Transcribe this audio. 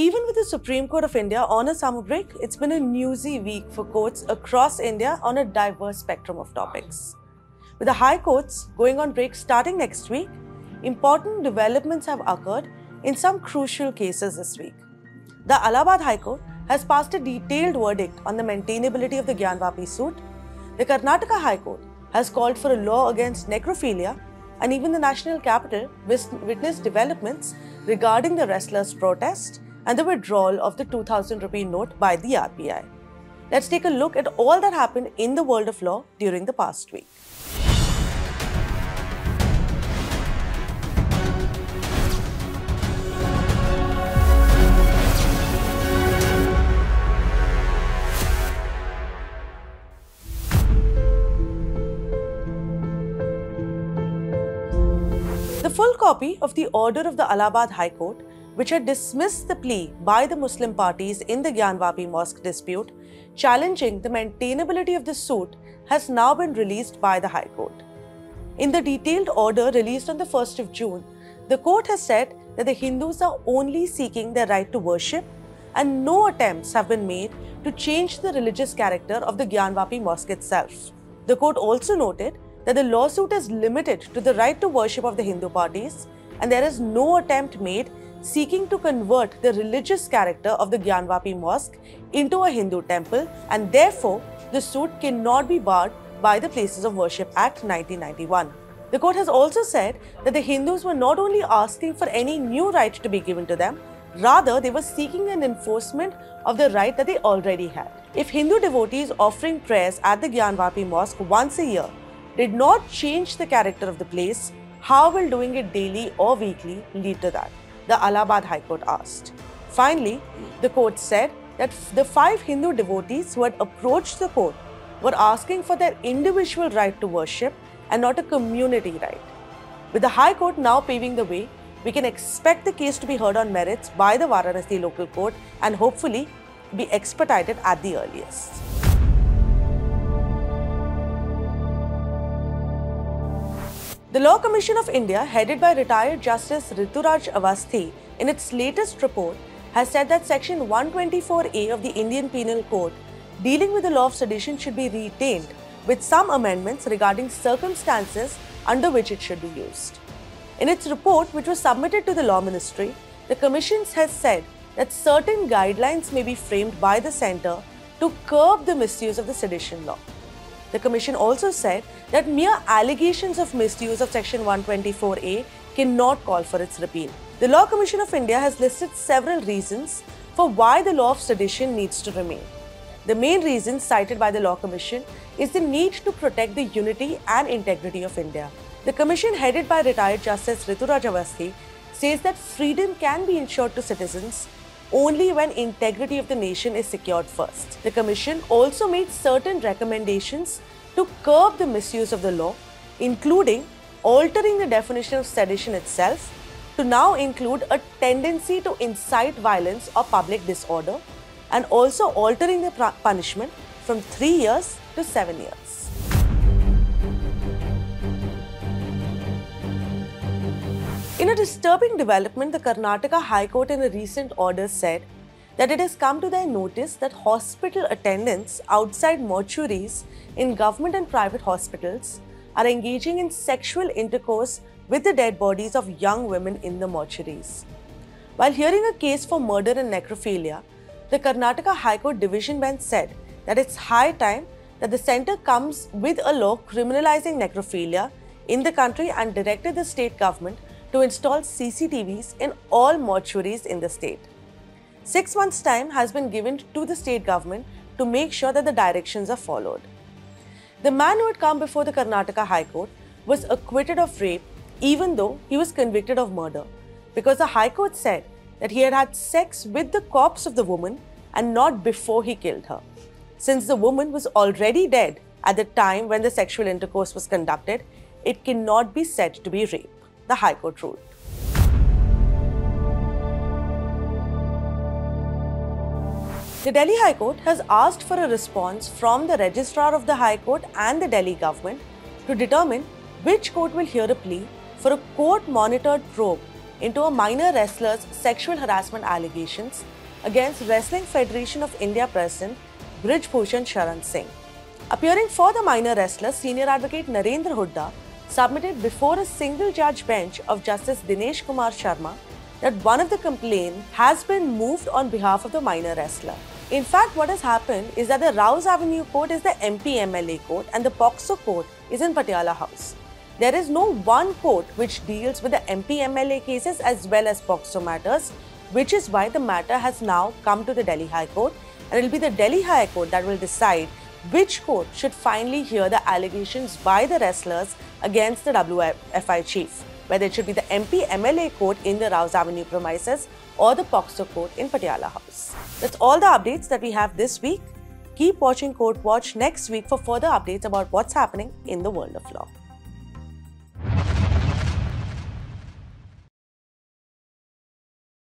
Even with the Supreme Court of India on a summer break, it's been a newsy week for courts across India on a diverse spectrum of topics. With the High Courts going on break starting next week, important developments have occurred in some crucial cases this week. The Allahabad High Court has passed a detailed verdict on the maintainability of the Gyanvapi suit. The Karnataka High Court has called for a law against necrophilia, and even the national capital witnessed developments regarding the wrestlers' protest and the withdrawal of the 2000 rupee note by the RBI. Let's take a look at all that happened in the world of law during the past week. The full copy of the order of the Allahabad High Court which had dismissed the plea by the Muslim parties in the Gyanvapi mosque dispute, challenging the maintainability of the suit, has now been released by the High Court. In the detailed order released on the 1st of June, the court has said that the Hindus are only seeking their right to worship and no attempts have been made to change the religious character of the Gyanvapi mosque itself. The court also noted that the lawsuit is limited to the right to worship of the Hindu parties and there is no attempt made seeking to convert the religious character of the Gyanvapi mosque into a Hindu temple and therefore the suit cannot be barred by the Places of Worship Act 1991. The court has also said that the Hindus were not only asking for any new right to be given to them, rather they were seeking an enforcement of the right that they already had. If Hindu devotees offering prayers at the Gyanvapi mosque once a year did not change the character of the place, how will doing it daily or weekly lead to that? The Allahabad High Court asked. Finally, the court said that the five Hindu devotees who had approached the court were asking for their individual right to worship and not a community right. With the High Court now paving the way, we can expect the case to be heard on merits by the Varanasi local court and hopefully be expedited at the earliest. The Law Commission of India, headed by retired Justice Rituraj Awasthi, in its latest report has said that Section 124A of the Indian Penal Code dealing with the law of sedition should be retained with some amendments regarding circumstances under which it should be used. In its report, which was submitted to the Law Ministry, the Commission has said that certain guidelines may be framed by the Centre to curb the misuse of the sedition law. The Commission also said that mere allegations of misuse of Section 124A cannot call for its repeal. The Law Commission of India has listed several reasons for why the law of sedition needs to remain. The main reason cited by the Law Commission is the need to protect the unity and integrity of India. The commission headed by retired Justice Rituraj Awasthi says that freedom can be ensured to citizens only when integrity of the nation is secured first. The Commission also made certain recommendations to curb the misuse of the law, including altering the definition of sedition itself to now include a tendency to incite violence or public disorder and also altering the punishment from 3 years to 7 years. In a disturbing development, the Karnataka High Court in a recent order said that it has come to their notice that hospital attendants outside mortuaries in government and private hospitals are engaging in sexual intercourse with the dead bodies of young women in the mortuaries. While hearing a case for murder and necrophilia, the Karnataka High Court Division Bench said that it's high time that the centre comes with a law criminalizing necrophilia in the country and directed the state government to install CCTVs in all mortuaries in the state. Six months' time has been given to the state government to make sure that the directions are followed. The man who had come before the Karnataka High Court was acquitted of rape even though he was convicted of murder because the High Court said that he had had sex with the corpse of the woman and not before he killed her. Since the woman was already dead at the time when the sexual intercourse was conducted, it cannot be said to be rape the High Court ruled. The Delhi High Court has asked for a response from the Registrar of the High Court and the Delhi government to determine which court will hear a plea for a court monitored probe into a minor wrestler's sexual harassment allegations against Wrestling Federation of India President Brij Bhushan Sharan Singh. Appearing for the minor wrestler, senior advocate Narendra Hooda submitted before a single judge bench of Justice Dinesh Kumar Sharma that one of the complaints has been moved on behalf of the minor wrestler. In fact, what has happened is that the Rouse Avenue court is the MP MLA court and the POCSO court is in Patiala House. There is no one court which deals with the MP MLA cases as well as POCSO matters, which is why the matter has now come to the Delhi High Court and it will be the Delhi High Court that will decide which court should finally hear the allegations by the wrestlers against the WFI chief, whether it should be the MP MLA court in the Rouse Avenue premises or the POCSO court in Patiala House. That's all the updates that we have this week. Keep watching Court Watch next week for further updates about what's happening in the world of law.